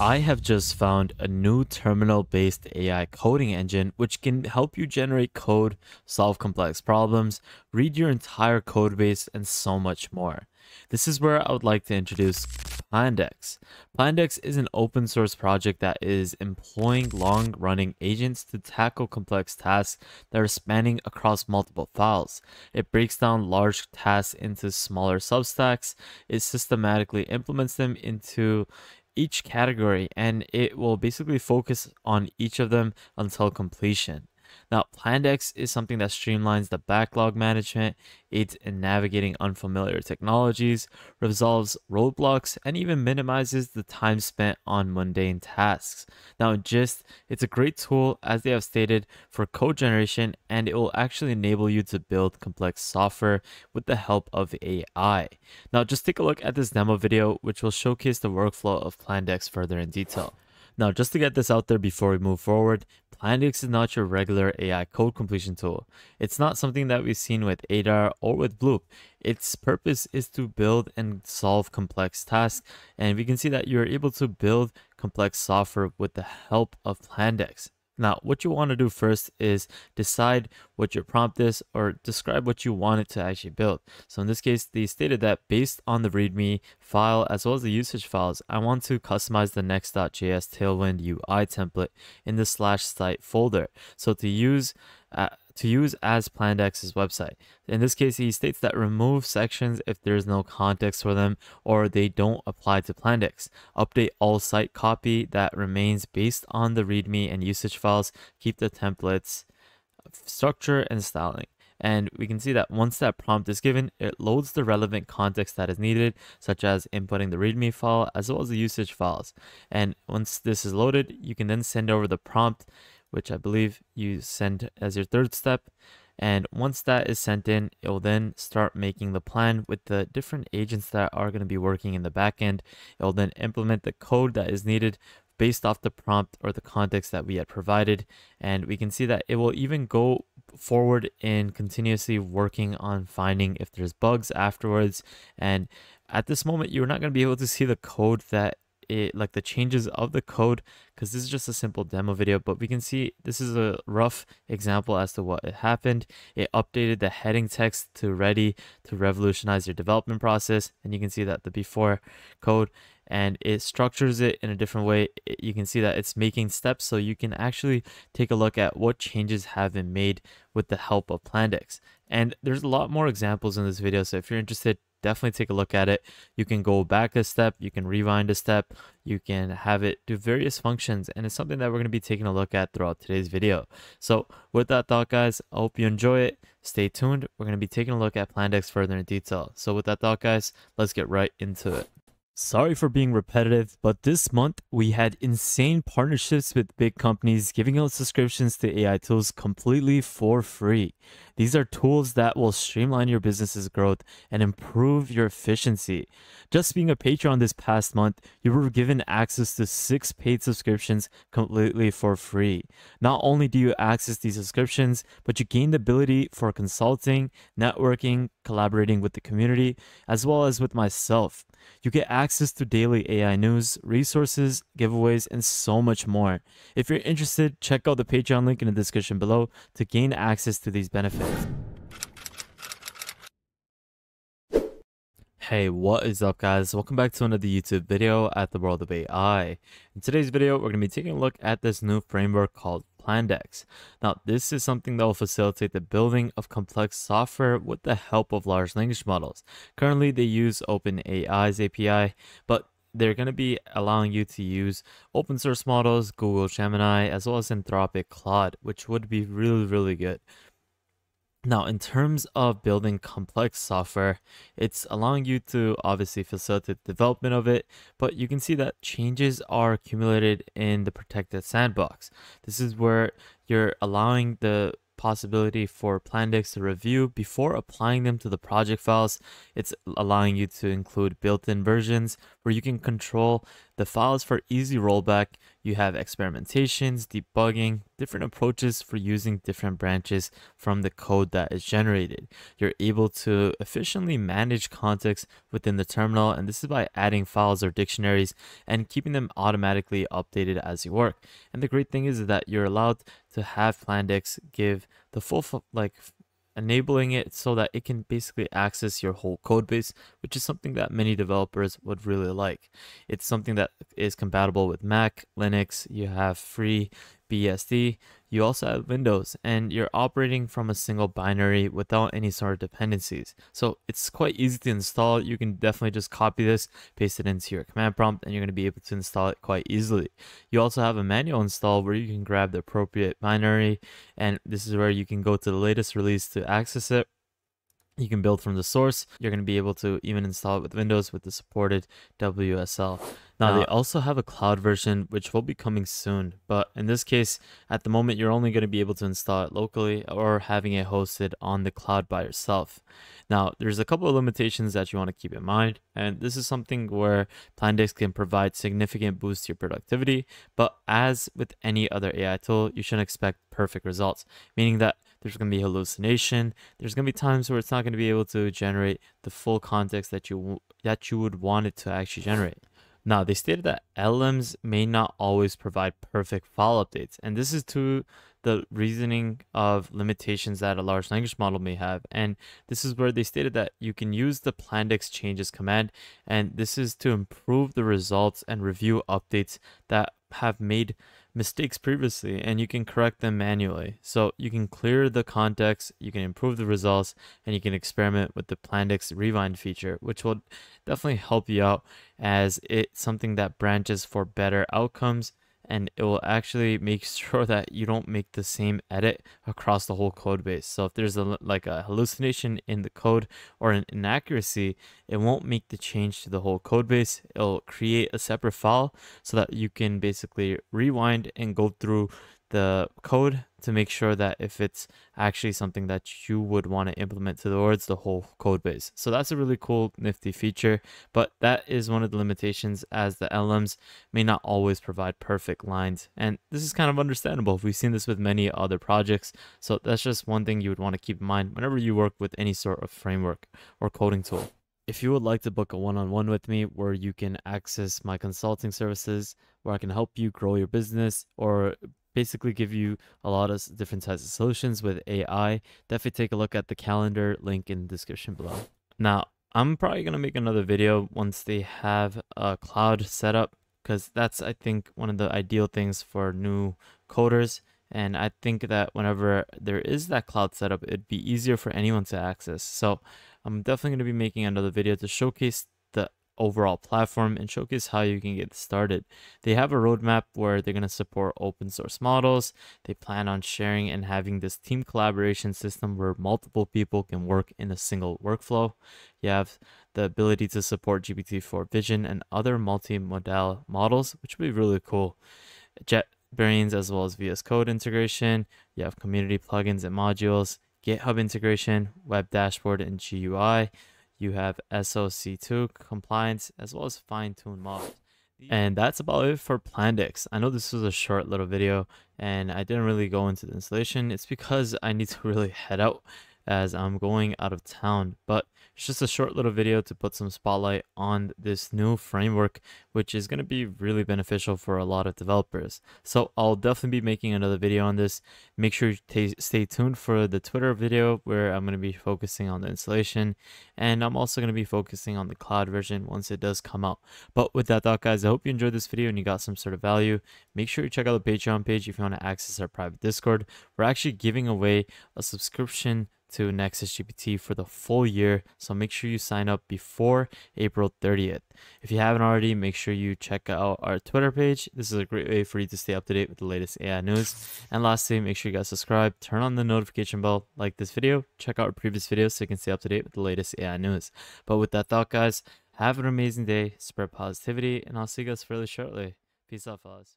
I have just found a new terminal based AI coding engine which can help you generate code, solve complex problems, read your entire code base, and so much more. This is where I would like to introduce Plandex. Plandex is an open source project that is employing long running agents to tackle complex tasks that are spanning across multiple files. It breaks down large tasks into smaller substacks, it systematically implements them into each category and it will basically focus on each of them until completion. Now, Plandex is something that streamlines the backlog management, aids in navigating unfamiliar technologies, resolves roadblocks, and even minimizes the time spent on mundane tasks. Now, just it's a great tool, as they have stated, for code generation, and it will actually enable you to build complex software with the help of AI. Now, just take a look at this demo video, which will showcase the workflow of Plandex further in detail. Now, just to get this out there before we move forward, Plandex is not your regular AI code completion tool. It's not something that we've seen with Aider or with Bloop. Its purpose is to build and solve complex tasks, and we can see that you're able to build complex software with the help of Plandex. Now, what you want to do first is decide what your prompt is or describe what you want it to actually build. So in this case, they stated that based on the README file as well as the usage files, I want to customize the next.js Tailwind UI template in the slash site folder. So to use uh, to use as Plandex's website. In this case, he states that remove sections if there's no context for them or they don't apply to Plandex. Update all site copy that remains based on the README and usage files. Keep the templates structure and styling. And we can see that once that prompt is given, it loads the relevant context that is needed, such as inputting the README file as well as the usage files. And once this is loaded, you can then send over the prompt which I believe you send as your third step. And once that is sent in, it will then start making the plan with the different agents that are going to be working in the backend. It will then implement the code that is needed based off the prompt or the context that we had provided. And we can see that it will even go forward in continuously working on finding if there's bugs afterwards. And at this moment, you're not going to be able to see the code that it like the changes of the code because this is just a simple demo video but we can see this is a rough example as to what happened. It updated the heading text to ready to revolutionize your development process and you can see that the before code and it structures it in a different way. You can see that it's making steps so you can actually take a look at what changes have been made with the help of Plandex. And there's a lot more examples in this video so if you're interested definitely take a look at it. You can go back a step, you can rewind a step, you can have it do various functions, and it's something that we're going to be taking a look at throughout today's video. So with that thought, guys, I hope you enjoy it. Stay tuned. We're going to be taking a look at Plandex further in detail. So with that thought, guys, let's get right into it. Sorry for being repetitive, but this month we had insane partnerships with big companies giving out subscriptions to AI tools completely for free. These are tools that will streamline your business's growth and improve your efficiency. Just being a patron this past month, you were given access to six paid subscriptions completely for free. Not only do you access these subscriptions, but you gain the ability for consulting, networking, collaborating with the community, as well as with myself. You get access to daily AI news, resources, giveaways, and so much more. If you're interested, check out the Patreon link in the description below to gain access to these benefits. Hey, what is up guys? Welcome back to another YouTube video at the world of AI. In today's video, we're going to be taking a look at this new framework called Plandex. Now, this is something that will facilitate the building of complex software with the help of large language models. Currently, they use OpenAI's API, but they're going to be allowing you to use open source models, Google Gemini, as well as Anthropic Claude, which would be really, really good. Now, in terms of building complex software, it's allowing you to obviously facilitate the development of it, but you can see that changes are accumulated in the protected sandbox. This is where you're allowing the possibility for Plandex to review before applying them to the project files. It's allowing you to include built-in versions where you can control The file is for easy rollback. You have experimentations, debugging, different approaches for using different branches from the code that is generated. You're able to efficiently manage context within the terminal, and this is by adding files or dictionaries and keeping them automatically updated as you work. And the great thing is that you're allowed to have Plandex give the full like enabling it so that it can basically access your whole code base, which is something that many developers would really like. It's something that is compatible with Mac, Linux, you have free BSD, you also have Windows, and you're operating from a single binary without any sort of dependencies. So it's quite easy to install. You can definitely just copy this, paste it into your command prompt, and you're going to be able to install it quite easily. You also have a manual install where you can grab the appropriate binary, and this is where you can go to the latest release to access it you can build from the source. You're going to be able to even install it with Windows with the supported WSL. Now, they also have a cloud version, which will be coming soon. But in this case, at the moment, you're only going to be able to install it locally or having it hosted on the cloud by yourself. Now, there's a couple of limitations that you want to keep in mind. And this is something where Plandex can provide significant boost to your productivity. But as with any other AI tool, you shouldn't expect perfect results, meaning that there's going to be hallucination. There's going to be times where it's not going to be able to generate the full context that you that you would want it to actually generate. Now, they stated that LMs may not always provide perfect file updates, and this is to the reasoning of limitations that a large language model may have. And this is where they stated that you can use the plandex changes command, and this is to improve the results and review updates that have made mistakes previously and you can correct them manually. So you can clear the context, you can improve the results, and you can experiment with the Plandex Rewind feature, which will definitely help you out as it's something that branches for better outcomes and it will actually make sure that you don't make the same edit across the whole code base. So if there's a like a hallucination in the code or an inaccuracy, it won't make the change to the whole code base. It'll create a separate file so that you can basically rewind and go through the code to make sure that if it's actually something that you would want to implement towards the words, the whole code base. So that's a really cool nifty feature, but that is one of the limitations as the LMs may not always provide perfect lines. And this is kind of understandable. If we've seen this with many other projects. So that's just one thing you would want to keep in mind whenever you work with any sort of framework or coding tool. If you would like to book a one on one with me where you can access my consulting services, where I can help you grow your business or basically give you a lot of different types of solutions with AI, definitely take a look at the calendar link in the description below. Now, I'm probably going to make another video once they have a cloud set up because that's, I think, one of the ideal things for new coders. And I think that whenever there is that cloud setup, it'd be easier for anyone to access. So I'm definitely going to be making another video to showcase the overall platform and showcase how you can get started. They have a roadmap where they're going to support open source models. They plan on sharing and having this team collaboration system where multiple people can work in a single workflow. You have the ability to support GPT-4 vision and other multimodal models, which would be really cool. JetBrains as well as VS Code integration. You have community plugins and modules, GitHub integration, web dashboard and GUI you have SOC2 compliance, as well as fine-tuned models. And that's about it for Plandex. I know this was a short little video and I didn't really go into the installation. It's because I need to really head out as I'm going out of town. But it's just a short little video to put some spotlight on this new framework, which is going to be really beneficial for a lot of developers. So I'll definitely be making another video on this. Make sure you stay tuned for the Twitter video where I'm going to be focusing on the installation. And I'm also going to be focusing on the cloud version once it does come out. But with that thought, guys, I hope you enjoyed this video and you got some sort of value. Make sure you check out the Patreon page if you want to access our private Discord. We're actually giving away a subscription to Nexus GPT for the full year. So make sure you sign up before April 30th. If you haven't already, make sure you check out our Twitter page. This is a great way for you to stay up to date with the latest AI news. And lastly, make sure you guys subscribe, turn on the notification bell, like this video, check out our previous videos so you can stay up to date with the latest AI news. But with that thought, guys, have an amazing day, spread positivity, and I'll see you guys fairly shortly. Peace out, fellas.